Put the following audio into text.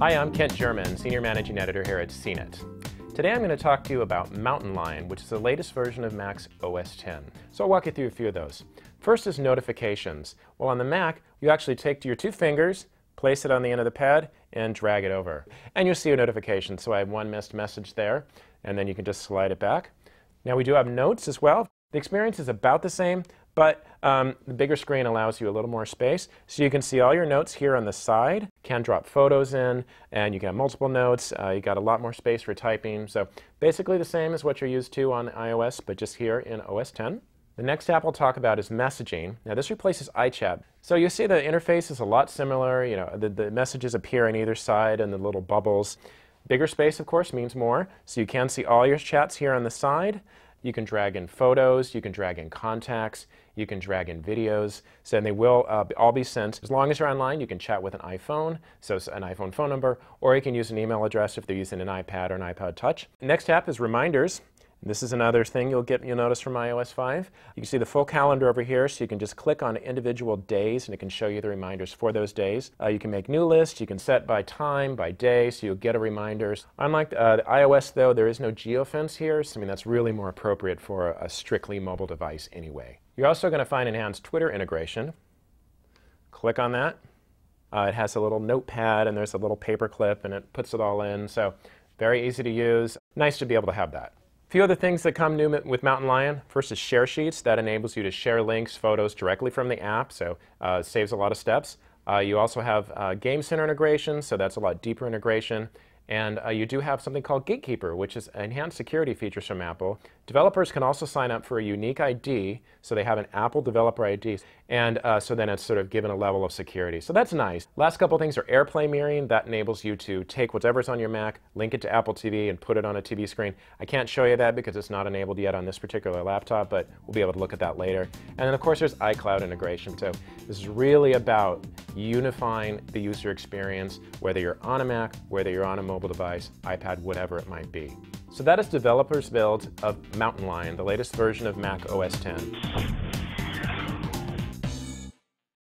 Hi, I'm Kent German, Senior Managing Editor here at CNET. Today I'm going to talk to you about Mountain Lion, which is the latest version of Mac's OS X. So I'll walk you through a few of those. First is notifications. Well, on the Mac, you actually take your two fingers, place it on the end of the pad, and drag it over. And you'll see a notification. So I have one missed message there, and then you can just slide it back. Now we do have notes as well. The experience is about the same, but um, the bigger screen allows you a little more space. So you can see all your notes here on the side, can drop photos in, and you can have multiple notes. Uh, you got a lot more space for typing. So basically the same as what you're used to on iOS, but just here in OS 10. The next app we'll talk about is messaging. Now this replaces iChat. So you see the interface is a lot similar. You know, the, the messages appear on either side and the little bubbles. Bigger space, of course, means more. So you can see all your chats here on the side. You can drag in photos, you can drag in contacts, you can drag in videos, so and they will uh, all be sent. As long as you're online, you can chat with an iPhone, so an iPhone phone number, or you can use an email address if they're using an iPad or an iPod Touch. Next app is Reminders. This is another thing you'll get you'll notice from iOS 5. You can see the full calendar over here, so you can just click on individual days and it can show you the reminders for those days. Uh, you can make new lists, you can set by time, by day, so you'll get a reminders. Unlike uh, iOS though, there is no geofence here, so I mean that's really more appropriate for a, a strictly mobile device anyway. You're also going to find enhanced Twitter integration. Click on that. Uh, it has a little notepad and there's a little paper clip and it puts it all in, so very easy to use. Nice to be able to have that. Few other things that come new with Mountain Lion. First is Share Sheets. That enables you to share links, photos directly from the app, so uh, saves a lot of steps. Uh, you also have uh, Game Center integration, so that's a lot deeper integration. And uh, you do have something called Gatekeeper, which is enhanced security features from Apple. Developers can also sign up for a unique ID, so they have an Apple developer ID, and uh, so then it's sort of given a level of security. So that's nice. Last couple things are AirPlay mirroring. That enables you to take whatever's on your Mac, link it to Apple TV, and put it on a TV screen. I can't show you that because it's not enabled yet on this particular laptop, but we'll be able to look at that later. And then of course there's iCloud integration. So this is really about unifying the user experience, whether you're on a Mac, whether you're on a mobile device, iPad, whatever it might be. So that is developers' build of Mountain Lion, the latest version of Mac OS X.